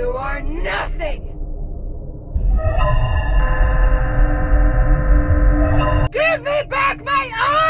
You are nothing! Give me back my eyes!